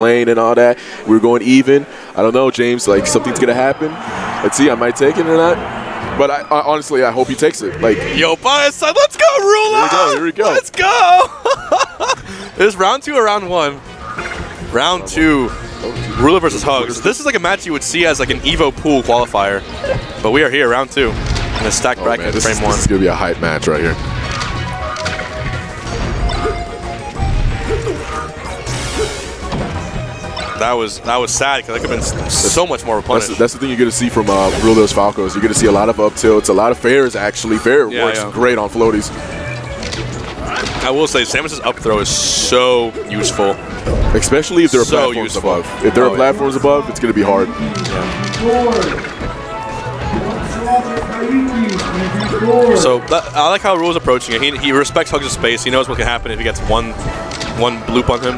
lane and all that. We were going even. I don't know, James. Like something's gonna happen. Let's see. I might take it or not. But I, I honestly, I hope he takes it. Like Yo, by side, let's go, Rula! Here we go, here we go. Let's go! this is round two or round one? Round two. Rula versus Hugs. This is like a match you would see as like an Evo pool qualifier. But we are here, round two. In the stack oh, bracket, man, this, frame is, one. this is gonna be a hype match right here. That was that was sad because that could have been so much more That's, the- that's the thing you're going to see from uh, Rulos Falcos. You're going to see a lot of up tilts, a lot of fairs actually. Fair Yeah, works yeah. great on floaties, I will say, Samus's up throw is so useful. especially if there are So platforms useful. above. If there Oh, are yeah. platforms above, it's going to be hard. So that, I like how Rula's approaching it. He, he respects Hugs' space. He knows what can happen if he gets one one bloop on him,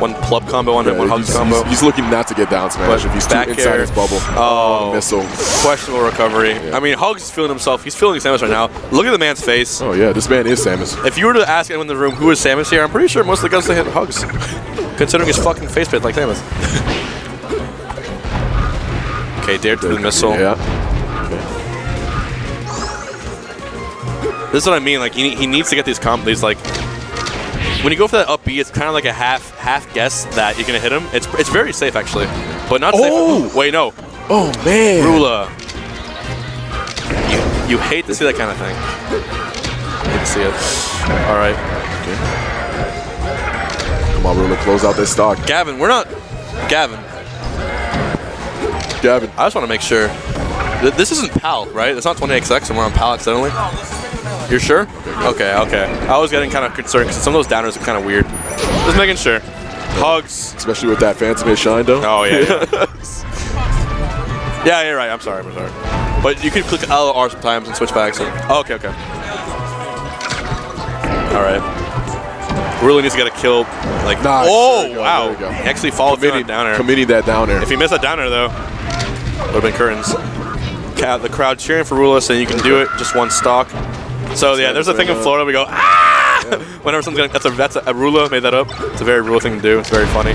one Plup combo on him, one Yeah, he's, combo. he's- he's looking not to get down smash But if he's too back inside air. his bubble. Oh. oh missile. Questionable recovery. I mean, Hugs is feeling himself. He's feeling Samus right now. Look at the man's face. Oh yeah, this man is Samus. If you were to ask anyone in the room who is Samus here, I'm pretty sure most of the they hit Hugs, considering his fucking face paint like Samus. okay, dared to the missile. Yeah. This is what I mean. Like he, he needs to get these comp. These like when you go for that up B, it's kind of like a half half guess that you're gonna hit him. It's it's very safe actually, but not Oh! safe. Wait, no, Oh man. Rula. You you hate to see that kind of thing. Hate to see it. All right, Come on, Rula, close out this stock. Gavin. We're not Gavin. Gavin. I just want to make sure. Th- This isn't PAL, right? It's not 20XX and we're on PAL accidentally. You're sure? Okay, okay. I was getting kind of concerned because some of those downers are kind of weird. Just making sure. Hugs. Especially with that Phantom Hit Shine though. Oh, yeah. Yeah, yeah you're right. I'm sorry. I'm sorry. But you can click L or R sometimes and switch back. So. Oh, okay, okay. All right. Really needs to get a kill. Like, Nice. oh, go, wow. there you go. He actually followed Committing, downer. committing that down there. If he missed that downer, though, would have been curtains. The crowd cheering for Rula saying you can do it, just one stock. So yeah, there's a thing in Florida. We go ah whenever someone's gonna. That's a that's a, a Rula made that up. It's a very Rula thing to do. It's very funny.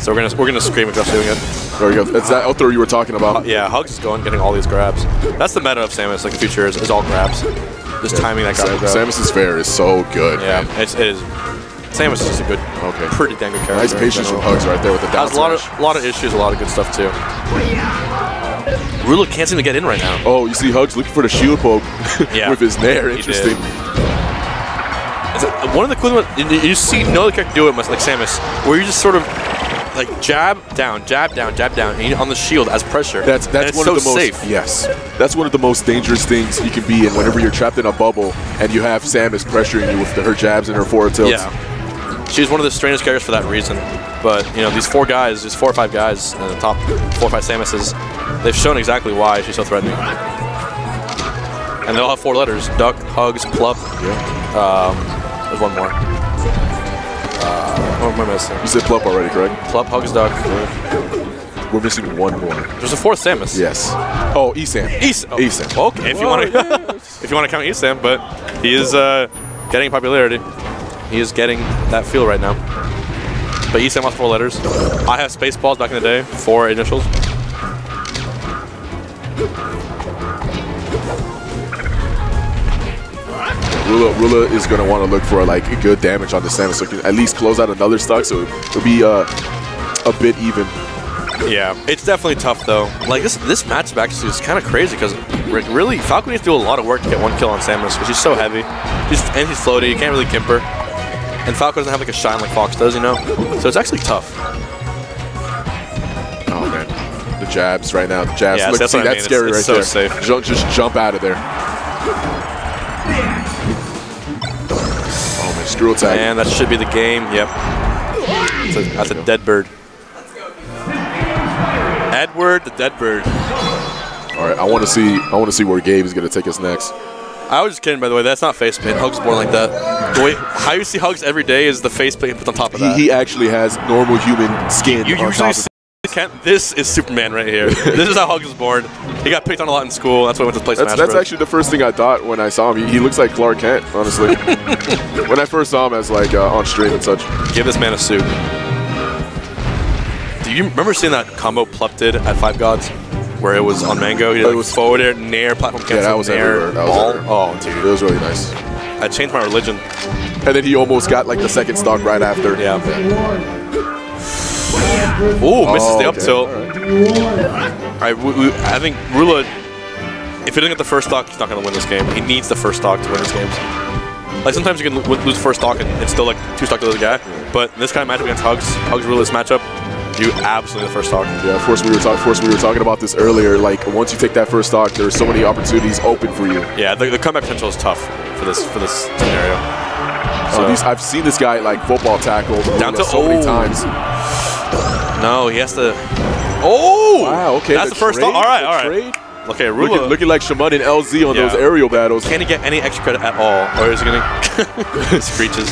So we're gonna we're gonna scream if Jeff's doing it. there we go. That's that out throw you were talking about. Yeah, Hugs is going, getting all these grabs. That's the meta of Samus. Like the future is, is all grabs. Just timing that grab. Sam, Samus's fair is so good. yeah, man. it's, it is. Samus is just a good, Okay. pretty dang good character. Nice patience from. Hugs right there with the down Has a lot of a lot of issues, a lot of good stuff too. Rula can't seem to get in right now. Oh, you see Hugs looking for the shield poke Yeah. with his nair. Interesting. a- uh, one of the cool ones, you, see no other character do it much like Samus, where you just sort of like jab down, jab down, jab down, and on the shield as pressure. That's that's one so of the most safe. yes. That's one of the most dangerous things you can be in whenever you're trapped in a bubble and you have Samus pressuring you with the, her jabs and her forward tilts. Yeah. She's one of the strangest characters for that reason. But, you know, these four guys, these four or five guys, in the top four or five Samuses, they've shown exactly why she's so threatening. And they all have four letters. Duck, hugs, plup. Yeah. There's one more. Uh, what am I missing? You said Plup already, correct? Plup, hugs, duck. We're missing one more. There's a fourth Samus. Yes. Oh, Esam. East. Oh, Esam. Okay, if you want to, if you want to count Esam, but he is uh, getting popularity. He is getting that feel right now. But Esam has four letters. I have Spaceballs back in the day, four initials. Rula, Rula is going to want to look for like good damage on the Samus so he can at least close out another stock so it'll be uh, a bit even. Yeah, it's definitely tough though. Like this, this matchup actually is kind of crazy because really Falcon needs to do a lot of work to get one kill on Samus because she's so heavy. She's and she's floaty. You can't really kimp her. And Falcon doesn't have like a shine like Fox does, you know. So it's actually tough. Man, the jabs right now. The jabs. Yeah, Look, that's see, what I that's mean. scary It's- it's right so there. safe. Jump, just jump out of there. Oh man, screw attack. And that should be the game. Yep. That's a, that's a dead bird. Edward the dead bird. All right, I want to see. I want to see where Gabe is going to take us next. I was just kidding, by the way. That's not face paint. Hugs born like that. The way how you see Hugs every day is the face paint put on top of He, that. he actually has normal human skin. you usually see Kent, this is Superman right here. this is how Hugs was born. He got picked on a lot in school. That's why he went to play That's, Smash that's Bros. actually the first thing I thought when I saw him. He, he looks like Clark Kent, honestly. when I first saw him as like uh, on stream and such. Give this man a suit. Do you remember seeing that combo Plup did at Five Gods? Where it was on Mango? He did Oh, it was- forward air, nair, platform cancel, Yeah, that was nair. That was ball. everywhere. Oh, It was really nice. I changed my religion. And then he almost got like the second stock right after. Yeah. Ooh, misses Oh, the up okay. tilt. All right. All right, we, we, I think Rula, if he doesn't get the first stock, he's not going to win this game. He needs the first stock to win this game. Like sometimes you can lo- lose first stock and it's still like two stock to the other guy. But this kind of matchup against Hugs, Hugs Rula's matchup, you absolutely the first stock. Yeah, of course we were talking. Of course we were talking about this earlier. Like once you take that first stock, there's so many opportunities open for you. Yeah, the, the comeback potential is tough for this for this scenario. So these, I've seen this guy like football tackle Down to- so many oh. times. No, he has to. Oh! Wow. Okay. That's the, first trade. All right, the all right. trade. Okay, Rula. Looking, looking like Shaman and LZ on Yeah. those aerial battles. Can he get any extra credit at all? Or is he going to. Screeches.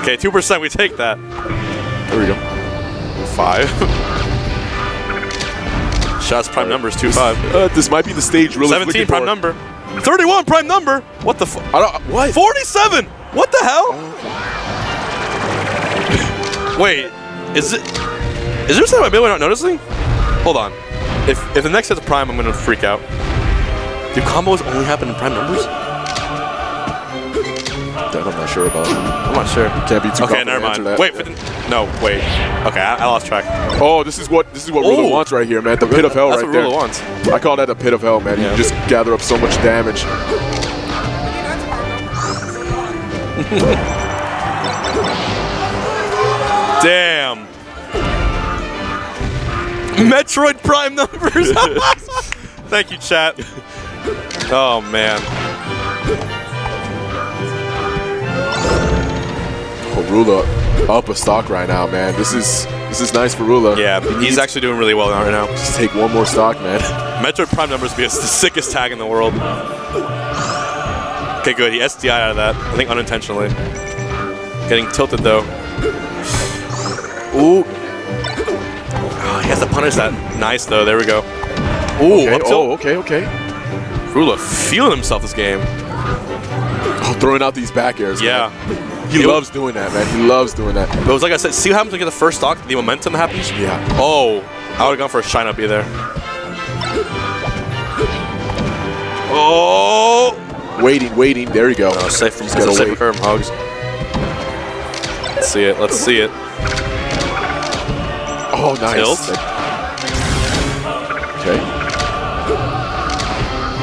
Okay, 2%. We take that. There we go. Five. Shots prime number is 2 5. Uh, this might be the stage. Really 17 prime number. 31 prime number. What the fuck? I don't. What? 47. What the hell? Wait, is it? Is there something we're not noticing? Hold on. If if the next hit's prime, I'm gonna freak out. Do combos only happen in prime numbers? That I'm not sure about. I'm not sure. Can't be too Okay, never to mind. that. Wait, but then- no, wait. Okay, I, I lost track. Oh, this is what this is what Rula Ooh. wants right here, man. The pit of hell That's right what there. Rula wants. I call that the pit of hell, man. Yeah. You just gather up so much damage. Damn. Metroid Prime numbers. Thank you, chat. Oh man. Oh, Rula up a stock right now, man. This is this is nice for Rula. Yeah, He he's needs actually doing really well right now. Just take one more stock, man. Metroid Prime numbers would be the sickest tag in the world. Okay, good. He SDI out of that. I think unintentionally. Getting tilted though. Ooh. He has to punish that. Nice though. There we go. Ooh, Okay. Oh, okay, okay. Rula feeling himself this game. Oh, throwing out these back airs. Yeah. man. He It- loves doing that, man. He loves doing that. But it was like I said, see what happens when you get the first stock? The momentum happens? Yeah. Oh, I would have gone for a shine up there. Oh! Waiting, waiting. There you go. Safe from safe wait. from hugs. Let's see it. Let's see it. Oh, nice. Tilt. Okay.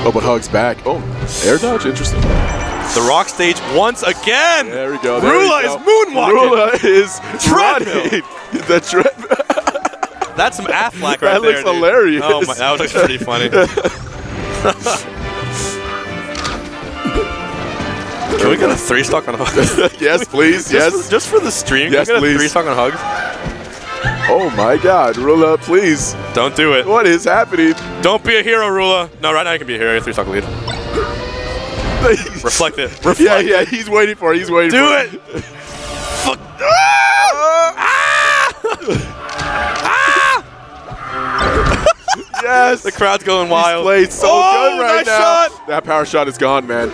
Oh, but hugs back. Oh, air dodge. Interesting. The rock stage once again. There we go. There Rula we is moonwalking. Rula is Treadmill. the treadmill. That's some Affleck right That there. looks dude. hilarious. Oh my, that looks pretty funny. Can we get a three stock on hugs? yes, please. Just, Yes. just for the stream. Yes, Can we get a please. three stock on hugs? Oh my God, Rula, please. Don't do it. What is happening? Don't be a hero, Rula. No, right now you can be a hero. You're three stock lead. Reflect it. Reflect yeah, yeah. He's waiting for it. He's waiting Do for it. Fuck. Ah! Yes. The crowd's going wild. He's played so oh, good right nice now. shot. That power shot is gone, man.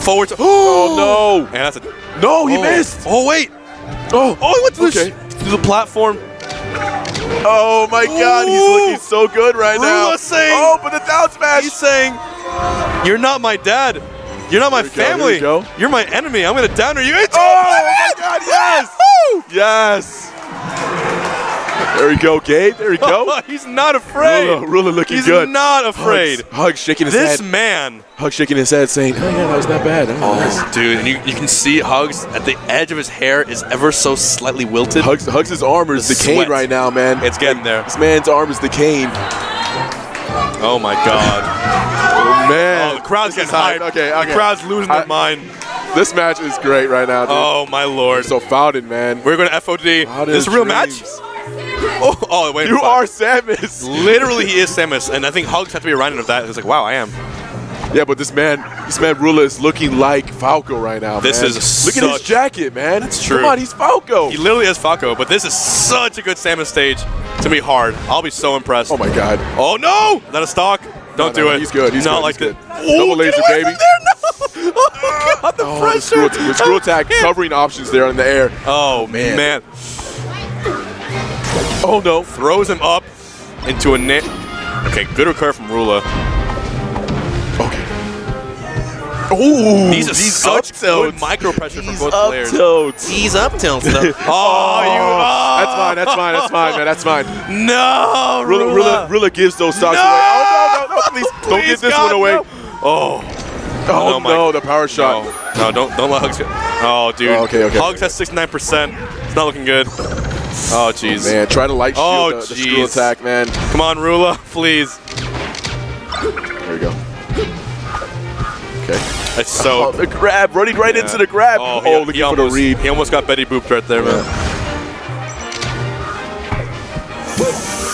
Forward. To, Oh And that's a. no. No, he oh. missed. Oh wait. Oh, Oh, he went to Okay. the, sh- the platform. Oh my God, he's looking so good right now. Saying- oh, but the down smash. He's saying, "You're not my dad. You're not my go, family. You're my enemy. I'm gonna downer you." It's Oh my God, yes. Yes. There we go, Gabe. There we go. He's not afraid. Rula, Rula looking He's good. not afraid. Hugs, Hugs shaking his This head. This man. Hugs shaking his head, saying, "Oh yeah, that was not bad." Oh, nice. Dude, and you, you can see Hugs at the edge of his hair is ever so slightly wilted. Hugs, Hugs' his armor is The decaying right now, man. It's getting there. This man's arm is decaying. Oh my god. Oh, man. Oh, the crowd's This getting is hype. hyped. Okay, okay. The crowd's losing I- their mind. This match is great right now, dude. Oh my lord. So Fountain, man. We're going to FOD. Fountain This is a real match? Dreams. Oh, oh wait. You are Samus. Literally, he is Samus, and I think Hugs have to be reminded of that. It's like, wow, I am. Yeah, but this man, this man Rula is looking like Falco right now. This man. is look at his jacket, man. That's true. Come on, he's Falco. He literally is Falco, but this is such a good Samus stage to be hard. I'll be so impressed. oh my God. Oh no! Is that a stock? Don't No, do no, it. he's good, he's Not good, like he's that. good. Double laser, get away baby. From there, no! Oh god, the Oh, the pressure. screw, the screw attack covering options there in the air. Oh Man. man. Oh no. Throws him up into a net. Okay, good recovery from Rula. Okay. Oh, These are such good micro pressure from both up players. tilts. He's up tilt. oh, you. Oh. That's fine. That's fine. That's fine, man. That's fine. No, Rula, Rula, Rula gives those stocks No! away. Oh no, no, no! Please, don't Please, give this God, one away. no. Oh, Oh, oh No, no, Mike. the power shot. no, no, don't don't let Hugs. Get, oh, dude. Oh, okay, okay, Hugs okay. has 69 percent. It's not looking good. Oh, jeez. Man, try to light shield Oh, the, the screw jeez. attack, man. Come on, Rula, please. There we go. Okay. It's so. Oh, the grab, running right Yeah. into the grab. Oh, Oh, he, looking he for almost, the read. He almost got Betty booped right there, man.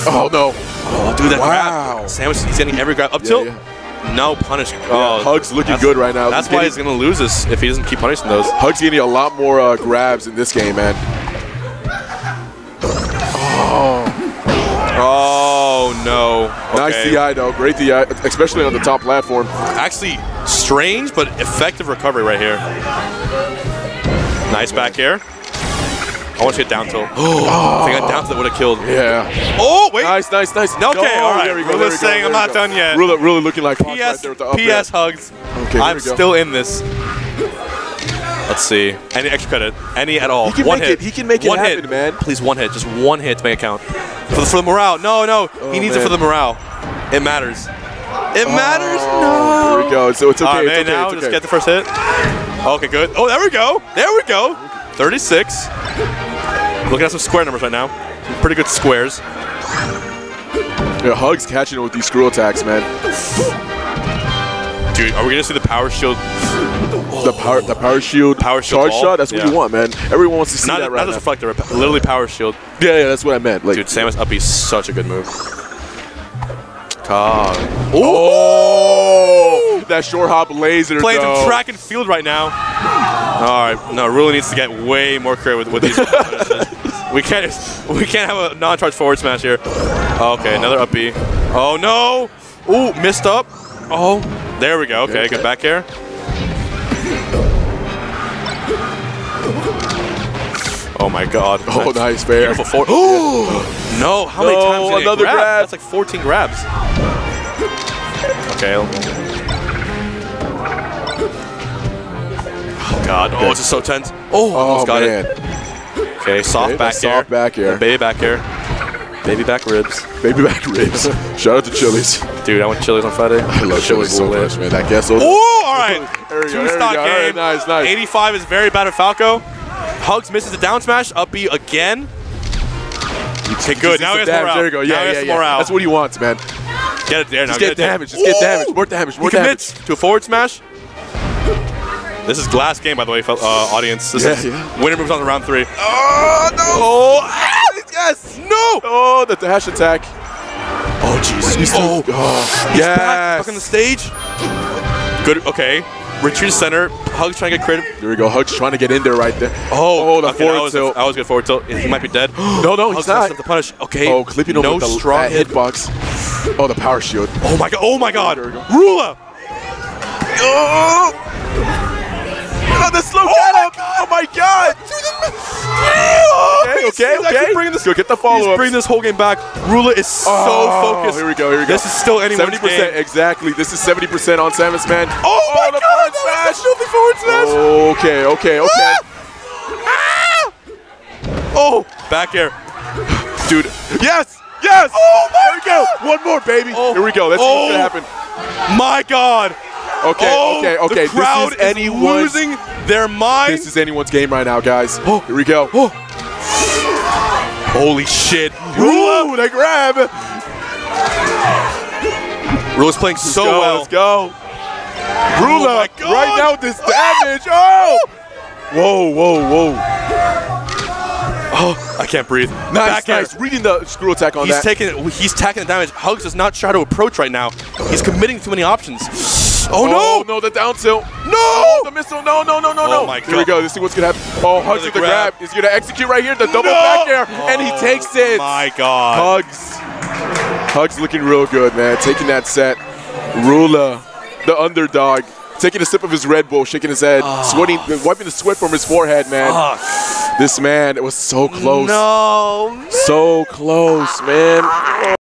Oh no. Oh, dude, that Wow. grab. Samus, he's getting every grab. Up Yeah, tilt. yeah. No punish. Yeah, Oh, Hugs looking good right now. That's He's why getting- he's going to lose this if he doesn't keep punishing those. Hugs getting a lot more uh, grabs in this game, man. Oh, Oh, no. Nice Okay. DI though, great DI, especially on the top platform. Actually, strange but effective recovery right here. Nice back air. I want to get down tilt. Oh, if I got down tilt, would have killed. Yeah. Oh, wait. Nice, nice, nice. Okay, Go. all right. There we go. There we saying, there "I'm not go." done yet." Rula really looking like right PS, there with the up PS hugs. Okay, I'm still in this. Let's see. Any extra credit? Any at all? He can one make hit. it- he can make it one happen, hit. man. Please, one hit. Just one hit to make it count. For the, for the morale. No, no. Oh, he needs it for the morale. It matters. It oh, matters. No. There we go. So it's okay. All right, it's man, okay. now it's just okay. get the first hit. Okay, good. Oh, there we go. There we go. 36. Looking at some square numbers right now. Some pretty good squares. Yeah, Hugs catching it with these screw attacks, man. Dude, are we going to see the power shield? The power, the power shield, Power shield charge ball? shot. That's what Yeah. you want, man. Everyone wants to see Not, that not right just now. reflector, literally power shield. Yeah, yeah, that's what I meant. Like, Dude, Samus up is such a good move. God. oh, that short hop laser. Playing though. some track and field right now. All right, no, really needs to get way more creative with, with these. we can't, we can't have a non-charge forward smash here. Okay, another up B. Oh no! Ooh, missed up. Oh, there we go. Okay, okay. back air. Oh my God. Oh, nice fair. Beautiful forward. no, how many times did another grabbed? grab. That's like 14 grabs. Okay. Oh God. Oh, this is so tense. Oh, Oh almost got man, it. Okay, soft Okay, back that's air. soft back air. Baby back air. Baby back ribs. baby back ribs. Shout out to Chili's. Dude, I went to Chili's on Friday. I love Chili's so much, man. That guess. Ooh, all right. There we go, Two there we stock go. All right, game. nice, nice. 85 is very bad at Falco. Hugs misses the down smash. Up B again. Okay, good. Now he has Damage. morale. There you go. Now Yeah, yeah, some yeah. morale. That's what he wants, man. Get it there now. Just get it there. damage. Just get damage. More damage. More He damage. commits to a forward smash. This is glass game, by the way, uh, audience. This Yeah, is yeah. winner moves on to round three. Oh no! Oh, ah, yes, no. Oh, the dash attack. Oh, jeez. He's oh, oh, he's yes. back, back on the stage. Good. Okay. Retreat to center. Hugs trying to get creative. There we go. Hugs trying to get in there right there. Oh, oh the okay, forward that was, tilt. That was good forward tilt. He might be dead. No, no, he's not. the punish. Okay. Oh, clipping no with the strong hit. hitbox. Oh, the power shield. Oh my god. Oh my god. Rula. Oh He's actually okay. bringing this- Go get the follow up. bringing this whole game back. Rula is so Oh, focused. Here we go. Here we go. This is still anyone's Seventy percent game. exactly. This is seventy percent on Samus man. Oh, my oh, the god. That was smash. the forward smash. Okay, okay, okay. Ah! Ah! Oh, back air. Dude. Yes! Yes! Oh my Here we go. One more, baby. Oh. Here we go. Let's see what's Oh. gonna happen. My god. Okay, oh, okay, okay. The crowd this is anyone's. losing their mind. This is anyone's game right now, guys. Oh. Here we go. Oh. Holy shit. Ooh, they grab. Let's playing so go, well. Let's go. Rula, oh God. right now with this oh. damage. Oh! Whoa, whoa, whoa. Oh, I can't breathe. Nice, Back air. nice. Reading the screw attack on He's that. taking. He's taking the damage. Hugs does not try to approach right now. He's committing too many options. Oh, Oh, no! no, the down tilt. No! Oh, the missile. No, no, no, no, no. Oh my Here we go. Let's see what's going to happen. Oh, Hugs the with the grab. grab. He's going to execute right here. The double No! back air. And he oh, takes it. My God. Hugs. Hugs looking real good, man. Taking that set. Rula, the underdog, taking a sip of his Red Bull, shaking his head, ah. sweating, wiping the sweat from his forehead, man. Fuck. This man, it was so close. No. So close, man.